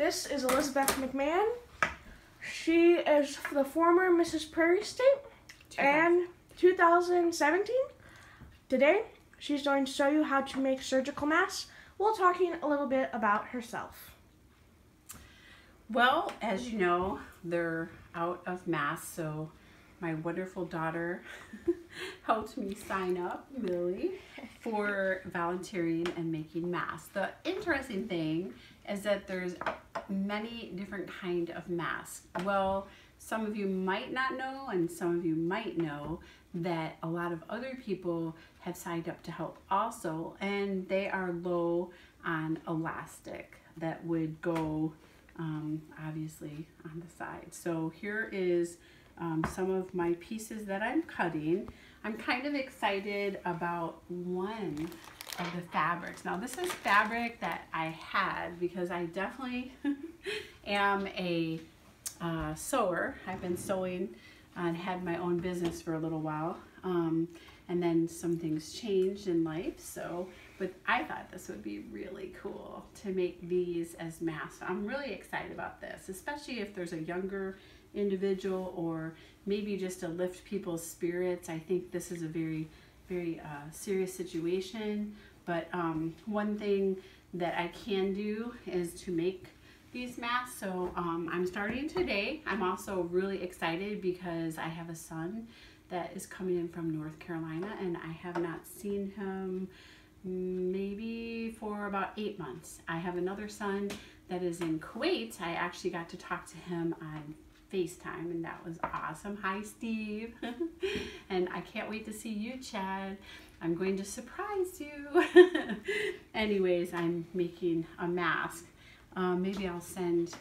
This is Elizabeth McMahon. She is the former Mrs. Prairie State and 2017. Today, she's going to show you how to make surgical masks while talking a little bit about herself. Well, as you know, they're out of masks, so my wonderful daughter helped me sign up, Millie, for volunteering and making masks. The interesting thing is that there's many different kind of masks. Well, some of you might not know and some of you might know that a lot of other people have signed up to help also and they are low on elastic that would go um, obviously on the side. So here is um, some of my pieces that I'm cutting. I'm kind of excited about one of the fabrics. Now this is fabric that I had because I definitely am a uh, sewer. I've been sewing and had my own business for a little while. Um, and then some things changed in life. So, but I thought this would be really cool to make these as masks. I'm really excited about this, especially if there's a younger individual or maybe just to lift people's spirits. I think this is a very, very uh, serious situation. But um, one thing that I can do is to make these masks. So um, I'm starting today. I'm also really excited because I have a son that is coming in from North Carolina and I have not seen him maybe for about eight months. I have another son that is in Kuwait. I actually got to talk to him on FaceTime and that was awesome. Hi Steve. and I can't wait to see you Chad. I'm going to surprise you. Anyways, I'm making a mask. Um, maybe I'll send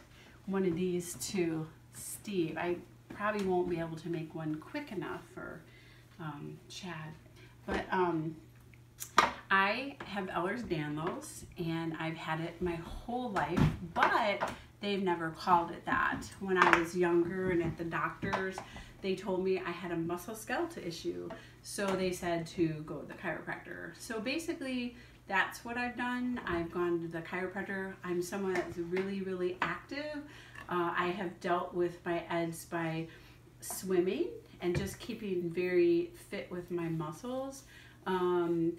one of these to Steve. I probably won't be able to make one quick enough for um, Chad. But um, I have Ehlers-Danlos and I've had it my whole life, but they've never called it that. When I was younger and at the doctor's, they told me I had a muscle musculoskeletal issue. So they said to go to the chiropractor. So basically, that's what I've done. I've gone to the chiropractor. I'm someone that's really, really active. Uh, I have dealt with my EDS by swimming and just keeping very fit with my muscles. Um,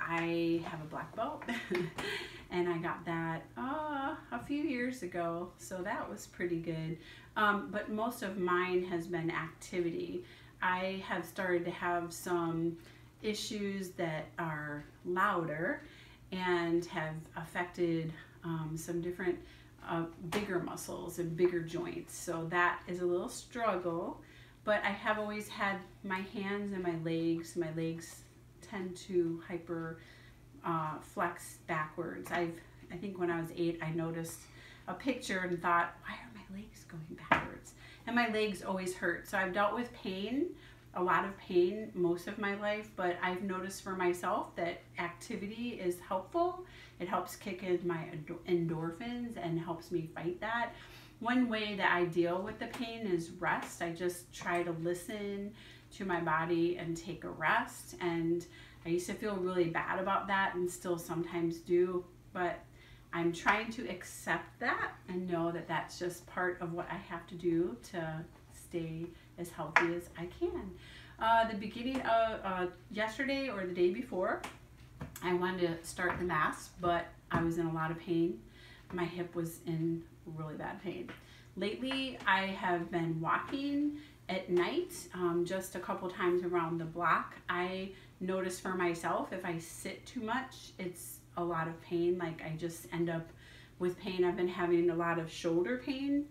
I have a black belt and I got that uh, a few years ago, so that was pretty good. Um, but most of mine has been activity. I have started to have some issues that are louder and have affected um, some different uh, bigger muscles and bigger joints. So that is a little struggle, but I have always had my hands and my legs, my legs tend to hyper uh, flex backwards. I've, I think when I was eight, I noticed a picture and thought, why are my legs going backwards? And my legs always hurt. So I've dealt with pain, a lot of pain most of my life, but I've noticed for myself that activity is helpful. It helps kick in my endorphins and helps me fight that. One way that I deal with the pain is rest. I just try to listen to my body and take a rest. And I used to feel really bad about that and still sometimes do, but I'm trying to accept that and know that that's just part of what I have to do to stay as healthy as I can. Uh, the beginning of uh, yesterday or the day before, I wanted to start the mass, but I was in a lot of pain. My hip was in really bad pain. Lately, I have been walking at night, um, just a couple times around the block. I notice for myself if I sit too much, it's a lot of pain. Like I just end up with pain. I've been having a lot of shoulder pain.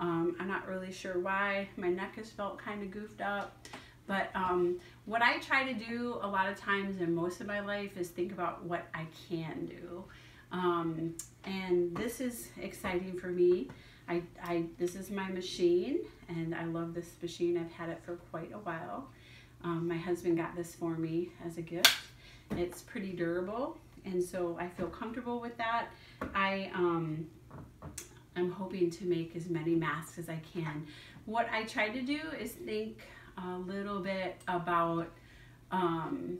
Um, I'm not really sure why. My neck has felt kind of goofed up. But um, what I try to do a lot of times in most of my life is think about what I can do. Um, and this is exciting for me. I, I, this is my machine and I love this machine. I've had it for quite a while. Um, my husband got this for me as a gift. It's pretty durable and so I feel comfortable with that. I um, I'm hoping to make as many masks as I can. What I try to do is think a little bit about um,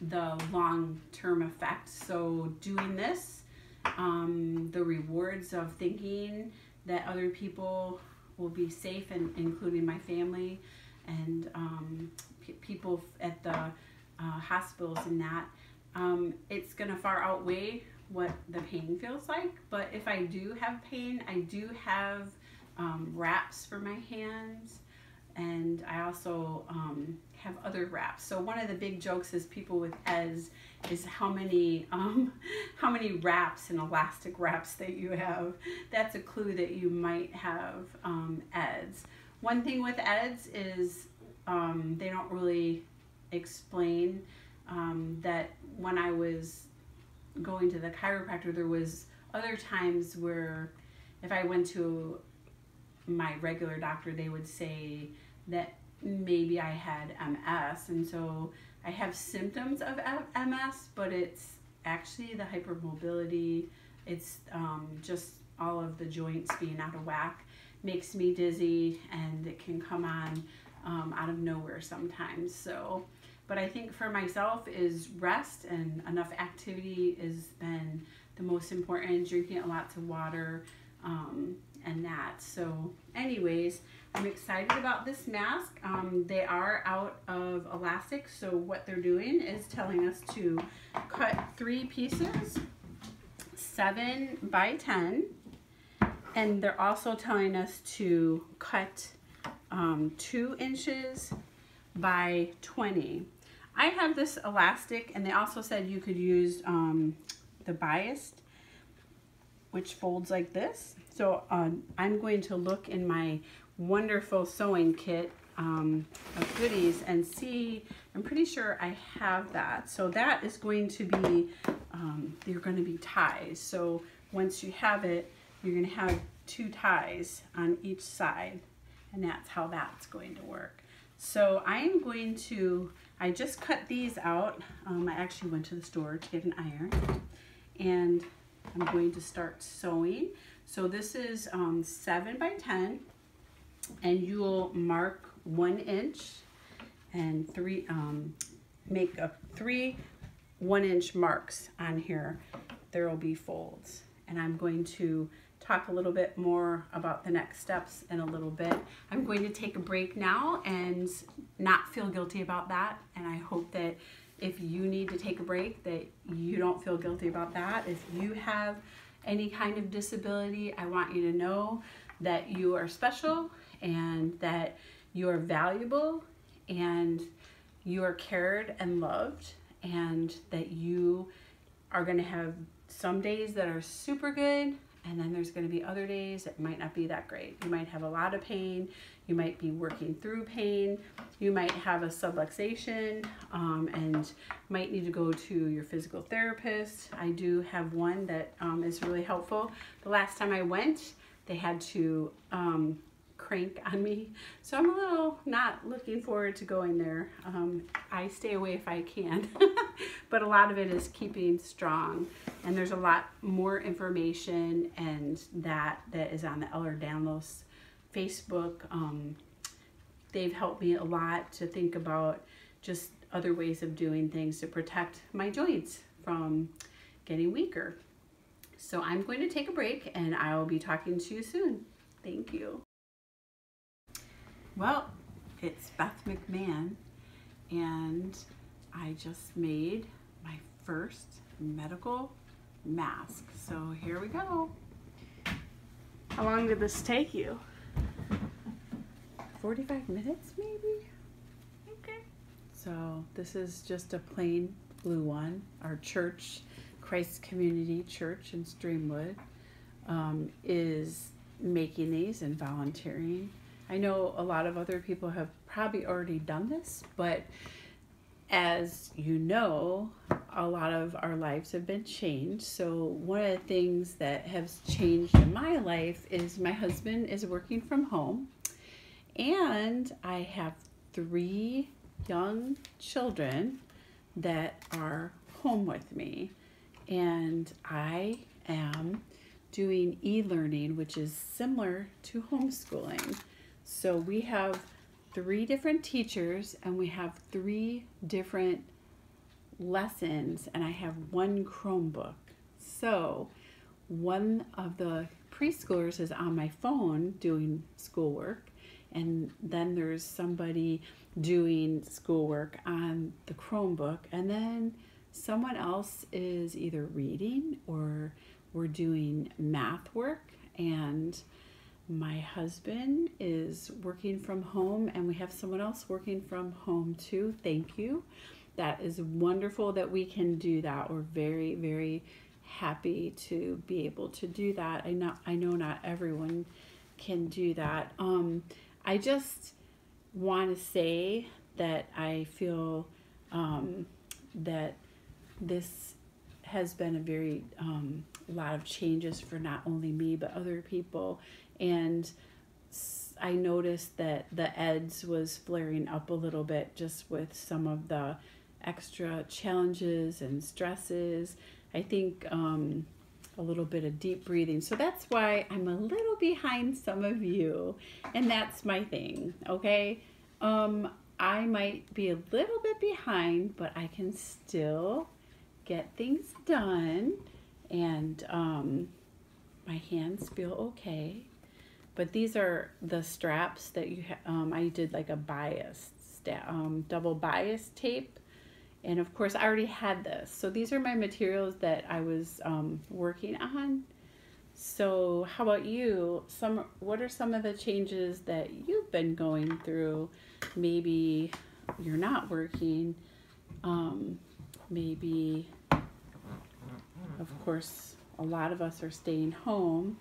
the long-term effects. So doing this um, the rewards of thinking that other people will be safe, and including my family and um, people at the uh, hospitals and that. Um, it's gonna far outweigh what the pain feels like. But if I do have pain, I do have um, wraps for my hands, and I also um, have other wraps. So one of the big jokes is people with EZ is how many um, how many wraps and elastic wraps that you have. That's a clue that you might have um, EDS. One thing with EDS is um, they don't really explain um, that when I was going to the chiropractor, there was other times where if I went to my regular doctor, they would say that maybe I had MS, and so I have symptoms of MS, but it's actually the hypermobility. It's um, just all of the joints being out of whack makes me dizzy, and it can come on um, out of nowhere sometimes. So, but I think for myself is rest and enough activity has been the most important. Drinking lots of water um, and that. So, anyways, I'm excited about this mask. Um, they are out of elastic, so what they're doing is telling us to cut three pieces, seven by 10, and they're also telling us to cut um, two inches by 20. I have this elastic, and they also said you could use um, the biased, which folds like this. So um, I'm going to look in my wonderful sewing kit um, of goodies and see, I'm pretty sure I have that. So that is going to be, um, you're going to be ties. So once you have it, you're going to have two ties on each side and that's how that's going to work. So I'm going to, I just cut these out. Um, I actually went to the store to get an iron and I'm going to start sewing. So this is um, 7 by 10 and you'll mark one inch and three, um, make a three one inch marks on here. There will be folds and I'm going to talk a little bit more about the next steps in a little bit. I'm going to take a break now and not feel guilty about that and I hope that if you need to take a break that you don't feel guilty about that. If you have any kind of disability, I want you to know that you are special and that you are valuable and you are cared and loved and that you are going to have some days that are super good and then there's going to be other days that might not be that great. You might have a lot of pain. You might be working through pain. You might have a subluxation um, and might need to go to your physical therapist. I do have one that um, is really helpful. The last time I went, they had to um, crank on me. So I'm a little not looking forward to going there. Um, I stay away if I can, but a lot of it is keeping strong. And there's a lot more information and that that is on the Ehlers-Danlos Facebook. Um, they've helped me a lot to think about just other ways of doing things to protect my joints from getting weaker. So I'm going to take a break and I will be talking to you soon. Thank you. Well, it's Beth McMahon, and I just made my first medical mask. So here we go. How long did this take you? 45 minutes maybe? Okay. So this is just a plain blue one. Our church, Christ Community Church in Streamwood, um, is making these and volunteering. I know a lot of other people have probably already done this, but as you know, a lot of our lives have been changed. So, one of the things that has changed in my life is my husband is working from home, and I have three young children that are home with me, and I am doing e learning, which is similar to homeschooling. So we have three different teachers and we have three different lessons and I have one Chromebook. So one of the preschoolers is on my phone doing schoolwork, and then there's somebody doing schoolwork on the Chromebook, and then someone else is either reading or we're doing math work and my husband is working from home and we have someone else working from home too. Thank you. That is wonderful that we can do that. We're very very happy to be able to do that. I know i know not everyone can do that. Um i just want to say that i feel um that this has been a very um, lot of changes for not only me but other people and i noticed that the eds was flaring up a little bit just with some of the extra challenges and stresses. I think um, a little bit of deep breathing. So that's why i'm a little behind some of you. And that's my thing okay? Um, i might be a little bit behind but i can still get things done. And um, my hands feel okay but these are the straps that you um, i did like a bias um, double bias tape. And of course i already had this. So these are my materials that i was um, working on. So how about you? Some what are some of the changes that you've been going through? Maybe you're not working. Um, maybe of course, a lot of us are staying home.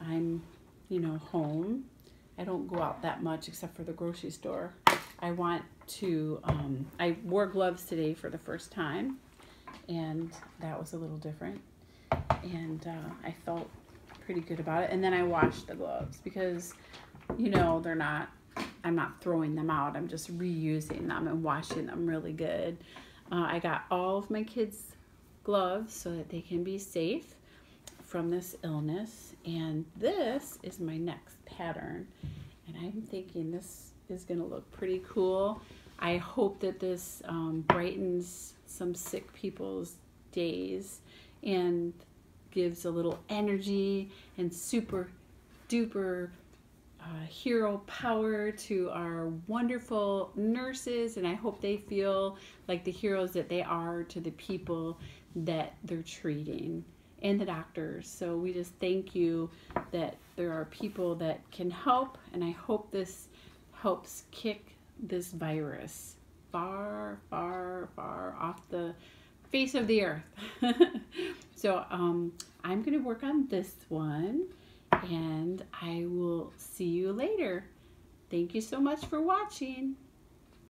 I'm, you know, home. I don't go out that much except for the grocery store. I want to, um, I wore gloves today for the first time, and that was a little different. And uh, I felt pretty good about it. And then I washed the gloves because, you know, they're not, I'm not throwing them out, I'm just reusing them and washing them really good. Uh, I got all of my kids' gloves so that they can be safe from this illness. And this is my next pattern. And I'm thinking this is going to look pretty cool. I hope that this um, brightens some sick people's days and gives a little energy and super duper uh, hero power to our wonderful nurses. And I hope they feel like the heroes that they are to the people that they're treating and the doctors. So we just thank you that there are people that can help, and I hope this helps kick this virus far, far, far off the face of the earth. so um, I'm going to work on this one, and I will see you later. Thank you so much for watching.